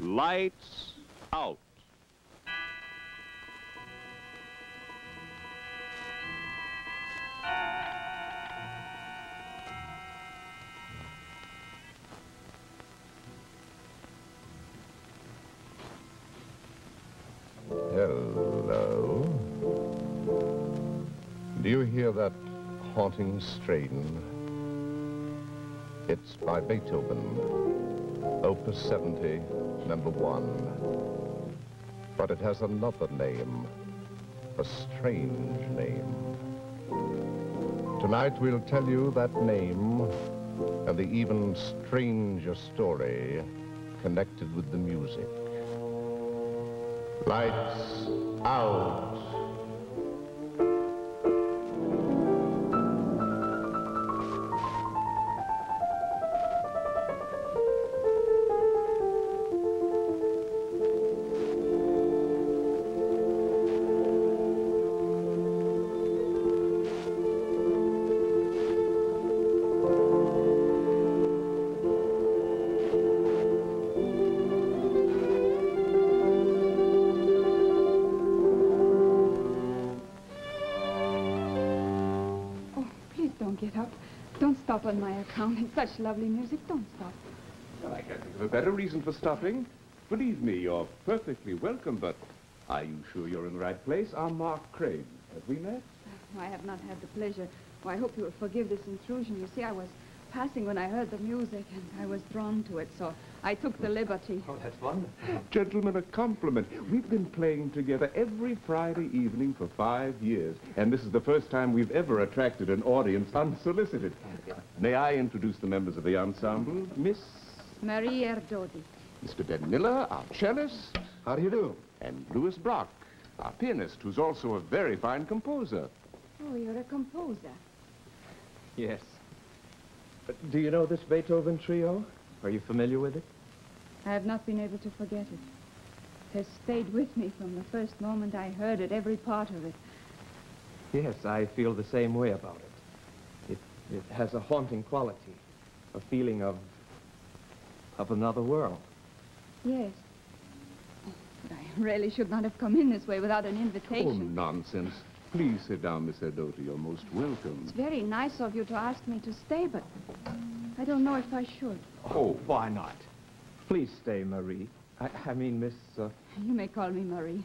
Lights out. Hello. Do you hear that haunting strain? It's by Beethoven, Opus 70, number one. But it has another name, a strange name. Tonight we'll tell you that name and the even stranger story connected with the music. Lights out. Get up. Don't stop on my account. It's such lovely music. Don't stop. Well, I can't think of a better reason for stopping. Believe me, you're perfectly welcome, but are you sure you're in the right place? I'm Mark Crane. Have we met? I have not had the pleasure. Oh, I hope you will forgive this intrusion. You see, I was passing when I heard the music, and I was drawn to it, so I took the liberty. Oh, that's wonderful. Gentlemen, a compliment. We've been playing together every Friday evening for five years, and this is the first time we've ever attracted an audience unsolicited. May I introduce the members of the ensemble? Miss Marie Erdody. Mr. Ben Miller, our cellist, How do you do? and Louis Brock, our pianist, who's also a very fine composer. Oh, you're a composer. Yes. But do you know this Beethoven trio? Are you familiar with it? I have not been able to forget it. It has stayed with me from the first moment I heard it, every part of it. Yes, I feel the same way about it. It, it has a haunting quality, a feeling of, of another world. Yes. Oh, But I really should not have come in this way without an Oh, invitation. nonsense. Please sit down, Miss Erdody. You're most welcome. It's very nice of you to ask me to stay, but I don't know if I should. Oh, why not? Please stay, Marie. I, I mean, Miss, uh, You may call me Marie.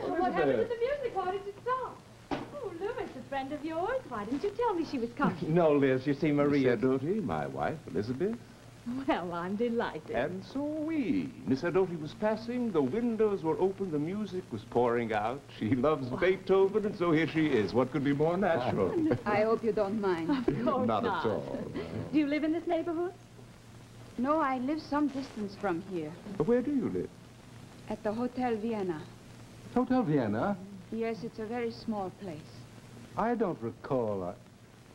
What happened to the music? Why did it stop? Oh, Louis, a friend of yours. Why didn't you tell me she was coming? no, Liz, you see, Marie Miss is... Erdody, my wife, Elizabeth, well, I'm delighted. and so we. Miss Erdody was passing, the windows were open, the music was pouring out. She loves Beethoven, and so here she is. What could be more natural? I hope you don't mind. Of course Not not. at all. Do you live in this neighborhood? No, I live some distance from here, Where do you live? at the Hotel Vienna. Hotel Vienna? Yes, it's a very small place. I don't recall. Uh,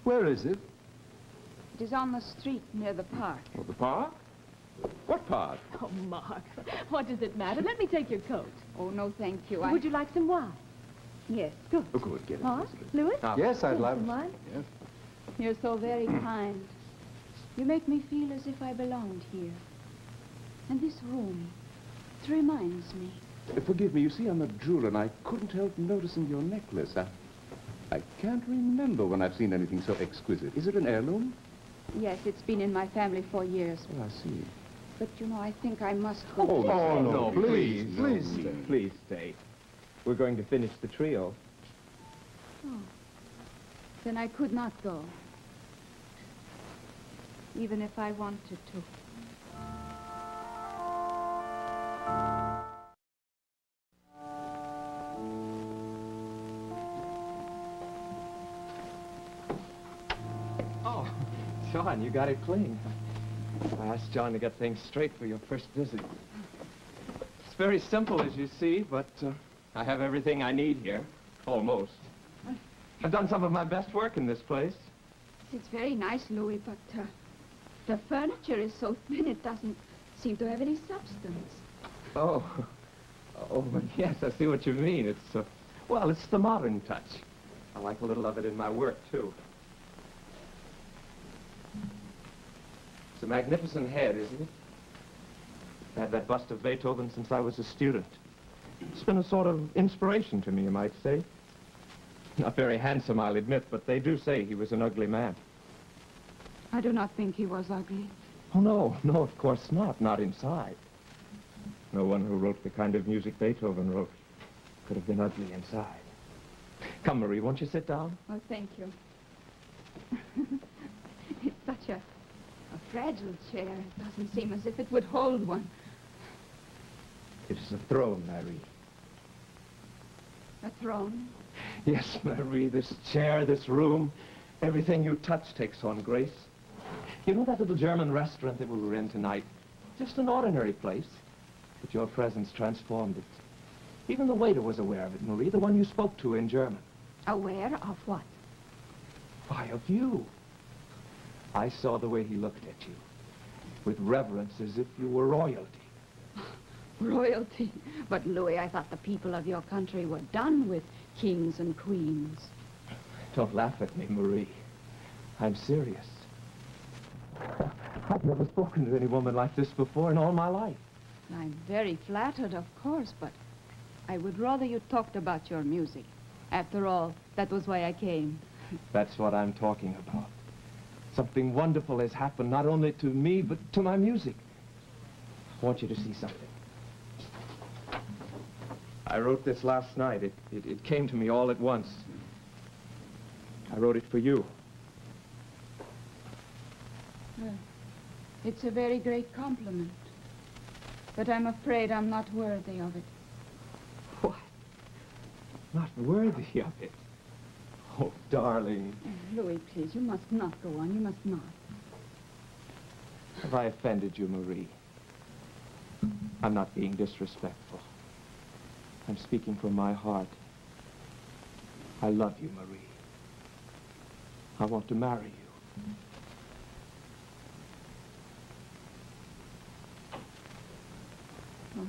where is it? It is on the street near the park. Oh, the park? What park? Oh, Mark, what does it matter? Let me take your coat. Oh, no, thank you. I... Would you like some wine? Yes. Good. Oh, good, get it. Mark, Elizabeth. Louis? Yes, I'd Want love some wine? Yes. You're so very kind. You make me feel as if I belonged here. And this room, it reminds me. Uh, Forgive me, you see, I'm a jeweler, and I couldn't help noticing your necklace. I, I can't remember when I've seen anything so exquisite. Is it an heirloom? Yes, it's been in my family for years. Oh, I see. But, you know, I think I must go. Oh, Oh, no, no, please, no please need. stay. Please stay. We're going to finish the trio. Oh. Then I could not go. Even if I wanted to. John, you got it clean. I asked John to get things straight for your first visit. It's very simple, as you see, but uh, I have everything I need here. Almost. I've done some of my best work in this place. It's very nice, Louis, but uh, the furniture is so thin it doesn't seem to have any substance. Oh. Oh, but yes, I see what you mean. It's, uh, well, it's the modern touch. I like a little of it in my work, too. It's a magnificent head, isn't it? I've had that bust of Beethoven since I was a student. It's been a sort of inspiration to me, you might say. Not very handsome, I'll admit, but they do say he was an ugly man. I do not think he was ugly. Oh, no, no, of course not. Not inside. No one who wrote the kind of music Beethoven wrote could have been ugly inside. Come, Marie, won't you sit down? Oh, thank you. it's such a, a fragile chair. It doesn't seem as if it would hold one. It is a throne, Marie. A throne? Yes, Marie, this chair, this room, everything you touch takes on grace. You know that little German restaurant that we were in tonight? Just an ordinary place. But your presence transformed it. Even the waiter was aware of it, Marie, the one you spoke to in German. Aware of what? Why, of you. I saw the way he looked at you. With reverence, as if you were royalty. Royalty. But, Louis, I thought the people of your country were done with kings and queens. Don't laugh at me, Marie. I'm serious. I've never spoken to any woman like this before in all my life. I'm very flattered, of course, but I would rather you talked about your music. After all, that was why I came. That's what I'm talking about. Something wonderful has happened, not only to me, but to my music. I want you to see something. I wrote this last night. It, it, it came to me all at once. I wrote it for you. Well, it's a very great compliment. But I'm afraid I'm not worthy of it. What? Not worthy of it? Oh, darling. Oh, Louis, please, you must not go on. You must not. Have I offended you, Marie? I'm not being disrespectful. I'm speaking from my heart. I love you, Marie. I want to marry you. Oh.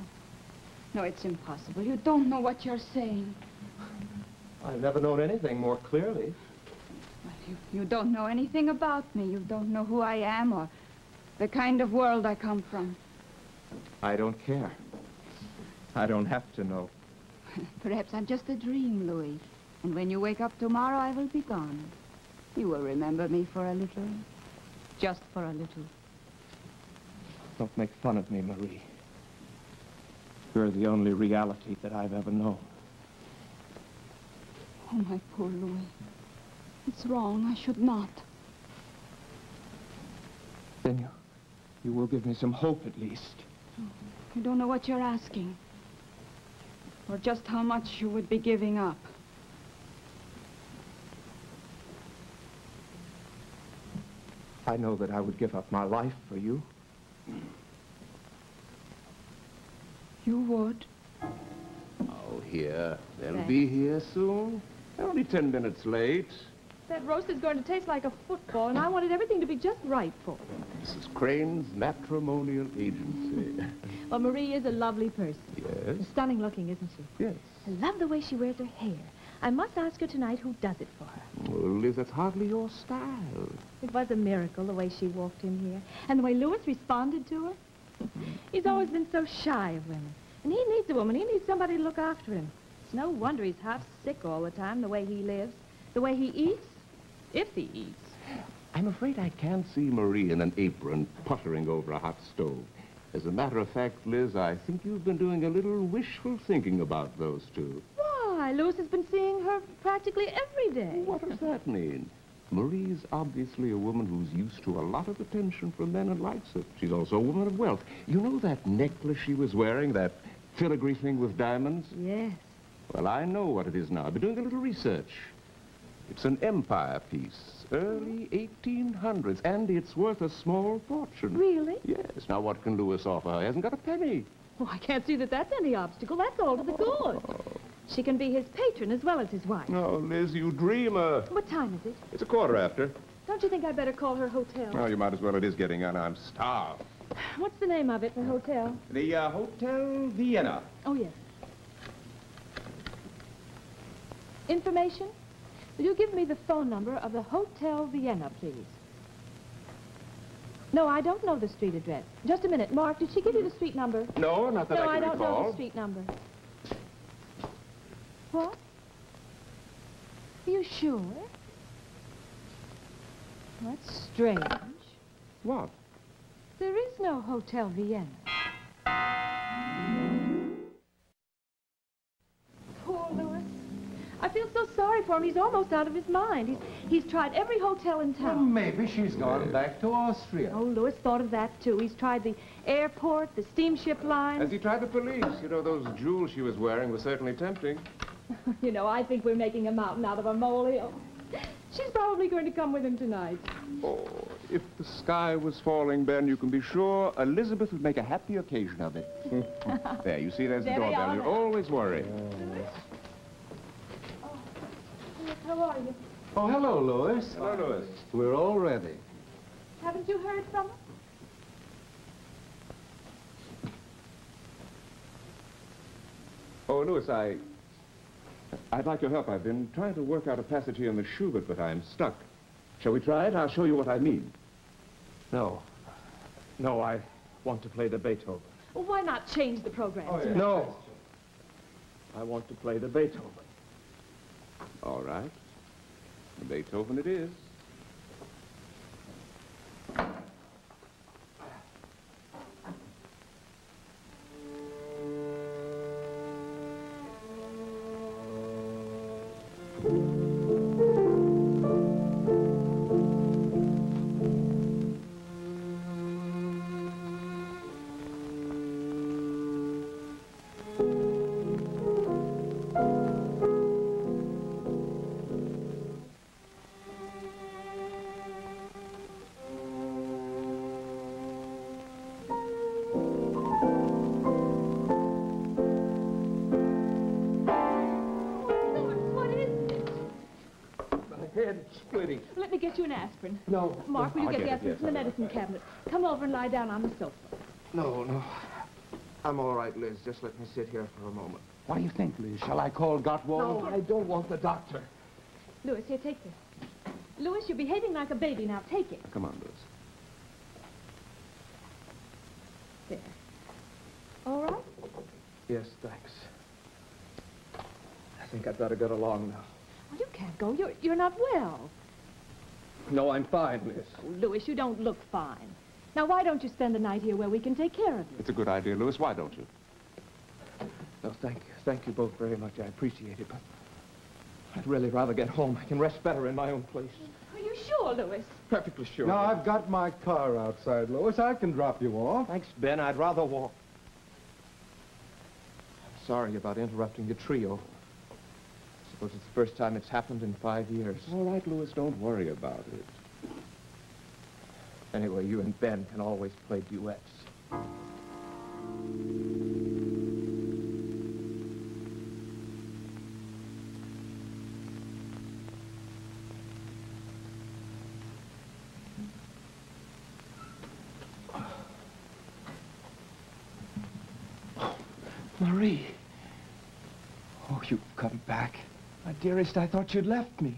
No, it's impossible. You don't know what you're saying. I've never known anything more clearly. Well, you, you don't know anything about me. You don't know who I am or the kind of world I come from. I don't care. I don't have to know. Perhaps I'm just a dream, Louis. And when you wake up tomorrow, I will be gone. You will remember me for a little. Just for a little. Don't make fun of me, Marie. You're the only reality that I've ever known. Oh, my poor Louis. It's wrong. I should not. Then you, you will give me some hope at least. Oh, you don't know what you're asking. Or just how much you would be giving up. I know that I would give up my life for you. You would? Oh, here. They'll be here soon. Only ten minutes late. That roast is going to taste like a football, and I wanted everything to be just right for them. Mrs. Crane's matrimonial agency. Well, Marie is a lovely person. yes? Stunning looking, isn't she? Yes. I love the way she wears her hair. I must ask her tonight who does it for her. Well, Liz, that's hardly your style. It was a miracle the way she walked in here. And the way Louis responded to her. He's always been so shy of women. And he needs a woman. He needs somebody to look after him. It's no wonder he's half sick all the time, the way he lives. The way he eats, if he eats. I'm afraid I can't see Marie in an apron puttering over a hot stove. As a matter of fact, Liz, I think you've been doing a little wishful thinking about those two. Why, Louis has been seeing her practically every day. What does that mean? Marie's obviously a woman who's used to a lot of attention from men and likes it. She's also a woman of wealth. You know that necklace she was wearing, that filigree thing with diamonds? Yes. Well, I know what it is now. I've been doing a little research. It's an empire piece, early 1800s, and it's worth a small fortune. Really? Yes. Now, what can Louis offer her? He hasn't got a penny. Oh, I can't see that that's any obstacle. That's all to the good. Oh. She can be his patron as well as his wife. Oh, Liz, you dreamer. What time is it? It's a quarter after. Don't you think I'd better call her hotel? Oh, you might as well. It is getting on. I'm starved. What's the name of it, the hotel? The uh, Hotel Vienna. Oh, yes. Information? Will you give me the phone number of the Hotel Vienna, please? No, I don't know the street address. Just a minute. Mark, did she give you the street number? No, not that no, I I can don't know the street number. What? Are you sure? That's strange. What? There is no Hotel Vienna. For him. He's almost out of his mind. He's, he's tried every hotel in Well, town. maybe she's gone back to Austria. Oh, Louis thought of that, too. He's tried the airport, the steamship line. Has he tried the police? You know, those jewels she was wearing were certainly tempting. You know, I think we're making a mountain out of a molehill. She's probably going to come with him tonight. Oh, if the sky was falling, Ben, you can be sure Elizabeth would make a happy occasion of it. there, you see, there's There the doorbell. You're always worried. Louis, how are you? Oh, hello, Louis. Hello, Louis. We're all ready. Haven't you heard from him? Oh, Louis, I... I'd like your help. I've been trying to work out a passage here in the Schubert, but I'm stuck. Shall we try it? I'll show you what I mean. No. No, I want to play the Beethoven. Well, why not change the program? Oh, no. I want to play the Beethoven. All right. Beethoven it is. You an aspirin. No. Mark, will you I'll get get the aspirin yes, from the medicine cabinet? Come over and lie down on the sofa. No, no. I'm all right, Liz. Just let me sit here for a moment. What do you think, Liz? Shall I call Gottwald? No, I don't want the doctor. Louis, here, take this. Louis, you're behaving like a baby now. Take it. Come on, Louis. There. All right? Yes, thanks. I think I'd better get along now. Well, you can't go. You're, you're not well. No, I'm fine, miss. Oh, Louis, you don't look fine. Now, why don't you spend the night here where we can take care of you? It's a good idea, Louis. Why don't you? No, thank you. Thank you both very much. I appreciate it, but I'd really rather get home. I can rest better in my own place. Are you sure, Louis? Perfectly sure. Now, I've got my car outside, Louis. I can drop you off. Thanks, Ben. I'd rather walk. I'm sorry about interrupting your trio. I suppose it's the first time it's happened in five years. All right, Louis. Don't worry about it. Anyway, you and Ben can always play duets. Marie. Oh, you've come back. My dearest, I thought you'd left me.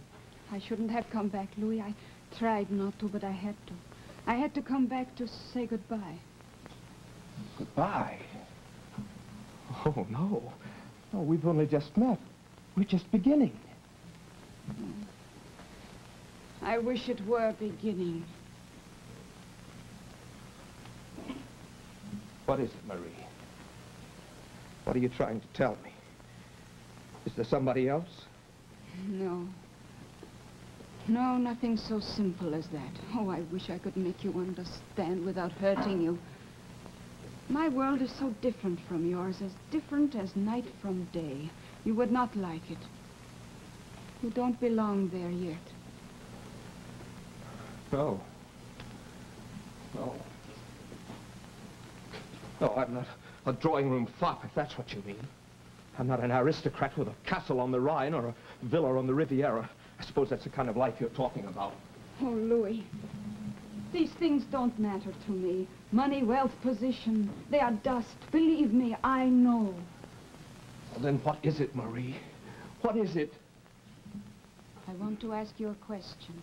I shouldn't have come back, Louis. I tried not to, but I had to. I had to come back to say goodbye. Goodbye. Oh, no. No, we've only just met. We're just beginning. I wish it were beginning. What is it, Marie? What are you trying to tell me? Is there somebody else? No. No, nothing so simple as that. Oh, I wish I could make you understand without hurting you. My world is so different from yours, as different as night from day. You would not like it. You don't belong there yet. No. No. No, I'm not a drawing room fop, if that's what you mean. I'm not an aristocrat with a castle on the Rhine or a villa on the Riviera. I suppose that's the kind of life you're talking about. Oh, Louis. These things don't matter to me. Money, wealth, position, they are dust. Believe me, I know. Well, then what is it, Marie? What is it? I want to ask you a question.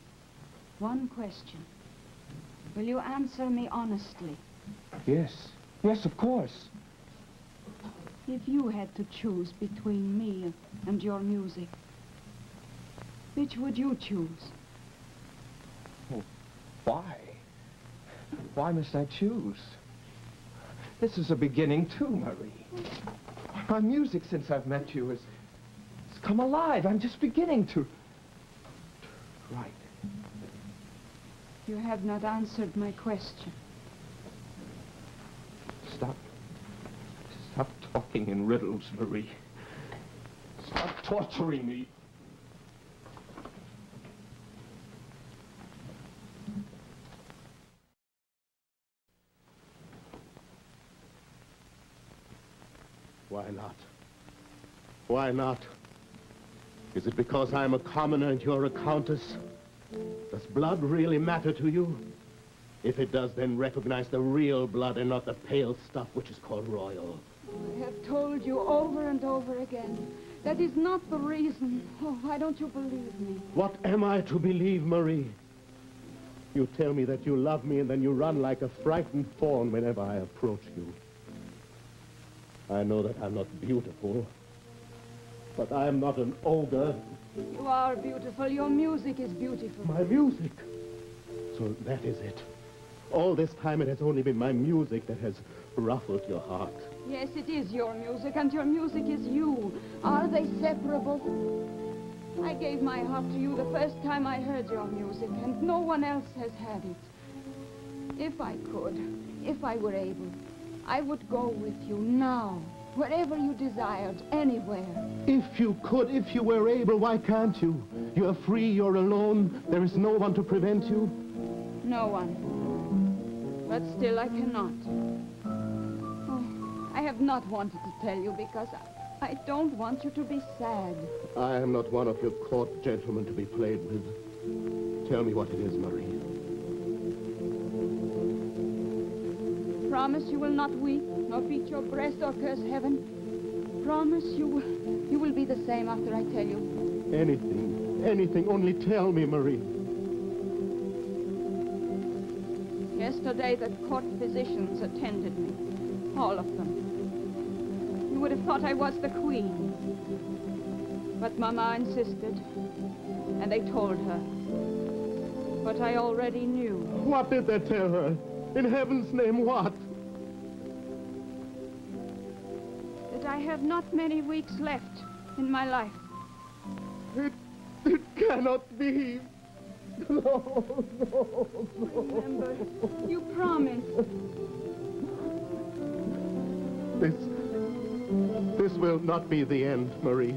One question. Will you answer me honestly? Yes. Yes, of course. If you had to choose between me and your music, which would you choose? Why? Why must I choose? This is a beginning too, Marie. My music since I've met you has, has come alive. I'm just beginning to, to write. You have not answered my question. Stop. Stop talking in riddles, Marie. Stop torturing me. Why not? Why not? Is it because I'm a commoner and you're a countess? Does blood really matter to you? If it does, then recognize the real blood and not the pale stuff which is called royal. I have told you over and over again. That is not the reason. Oh, why don't you believe me? What am I to believe, Marie? You tell me that you love me and then you run like a frightened fawn whenever I approach you. I know that I'm not beautiful, but I am not an ogre. You are beautiful. Your music is beautiful. My music. So that is it. All this time it has only been my music that has ruffled your heart. Yes, it is your music, and your music is you. Are they separable? I gave my heart to you the first time I heard your music, and no one else has had it. If I could, if I were able, I would go with you now, wherever you desired, anywhere. If you could, if you were able, why can't you? You're free, you're alone, there is no one to prevent you. No one. But still, I cannot. I have not wanted to tell you because I, I don't want you to be sad. I am not one of your court gentlemen to be played with. Tell me what it is, Marie. Promise you will not weep, nor beat your breast or curse heaven. Promise you, will- you will be the same after I tell you. Anything, anything, only tell me, Marie. Yesterday, the court physicians attended me. All of them. You would have thought I was the queen. But Mama insisted, and they told her. But I already knew. What did they tell her? In heaven's name, what? that I have not many weeks left in my life. It, it cannot be. No, no, no. Remember, you promised. This, this will not be the end, Marie.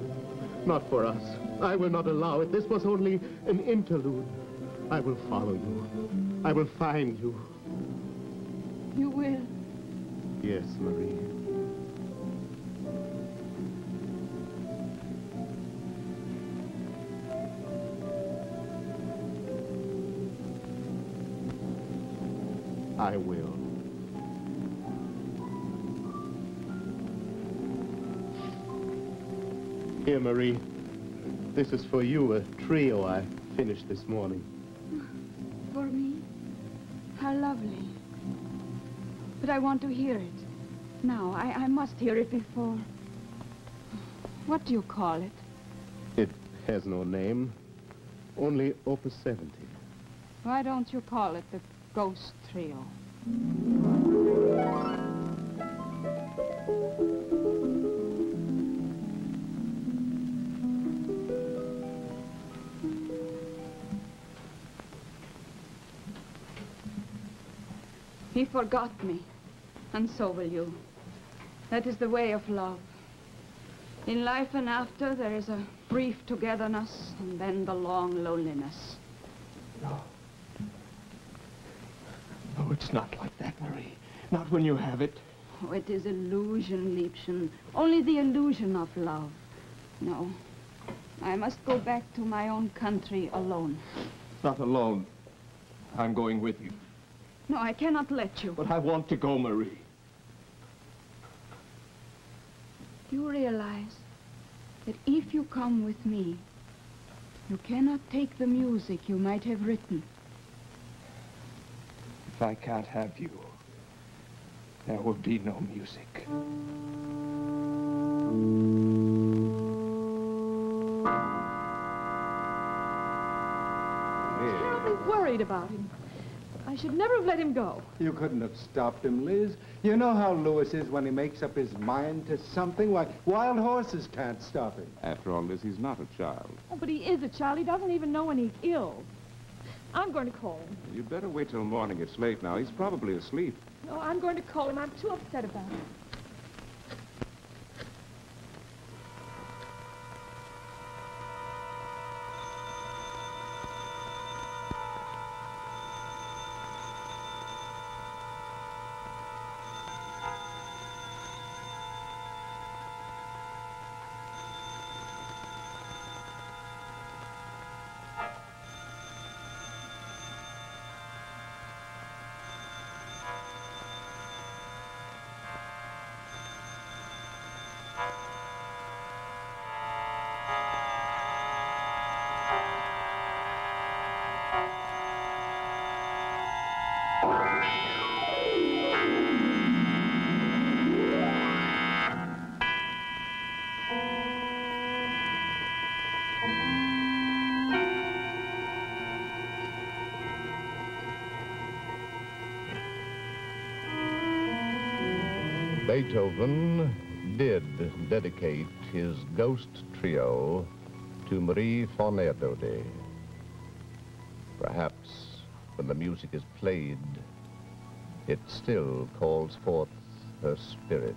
Not for us. I will not allow it. This was only an interlude. I will follow you. I will find you. You will. Yes, Marie. I will. Here, Marie. This is for you, a trio I finished this morning. For me? How lovely. But I want to hear it. Now, I, I must hear it before. What do you call it? It has no name, only Opus 70. Why don't you call it the Ghost Trio? He forgot me, and so will you. That is the way of love. In life and after, there is a brief togetherness, and then the long loneliness. No. No, it's not like that, Marie. Not when you have it. Oh, it is illusion, Liebchen. Only the illusion of love. No. I must go back to my own country alone. Not alone. I'm going with you. No, I cannot let you. But I want to go, Marie. Do you realize that if you come with me, you cannot take the music you might have written? If I can't have you, there will be no music. I'm terribly worried about him. I should never have let him go. You couldn't have stopped him, Liz. You know how Louis is when he makes up his mind to something. Why, wild horses can't stop him. After all, Liz, he's not a child. Oh, but he is a child. He doesn't even know when he's ill. I'm going to call him. You'd better wait till morning. It's late now. He's probably asleep. No, I'm going to call him. I'm too upset about it. Beethoven did dedicate his Ghost Trio to Marie Fornero. Perhaps when the music is played, it still calls forth her spirit.